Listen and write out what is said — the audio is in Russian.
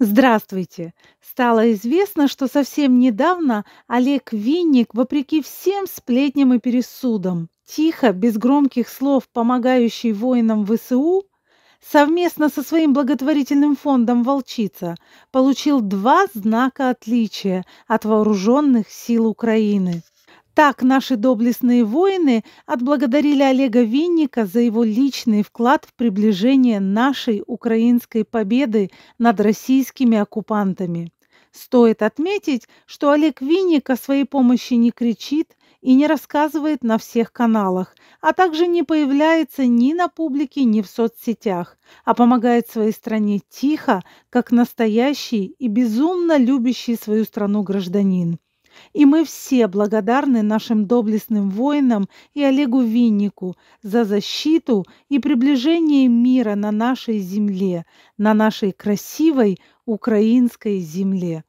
Здравствуйте! Стало известно, что совсем недавно Олег Винник, вопреки всем сплетням и пересудам, тихо, без громких слов, помогающий воинам ВСУ, совместно со своим благотворительным фондом «Волчица» получил два знака отличия от вооруженных сил Украины. Так наши доблестные воины отблагодарили Олега Винника за его личный вклад в приближение нашей украинской победы над российскими оккупантами. Стоит отметить, что Олег Винник о своей помощи не кричит и не рассказывает на всех каналах, а также не появляется ни на публике, ни в соцсетях, а помогает своей стране тихо, как настоящий и безумно любящий свою страну гражданин. И мы все благодарны нашим доблестным воинам и Олегу Виннику за защиту и приближение мира на нашей земле, на нашей красивой украинской земле.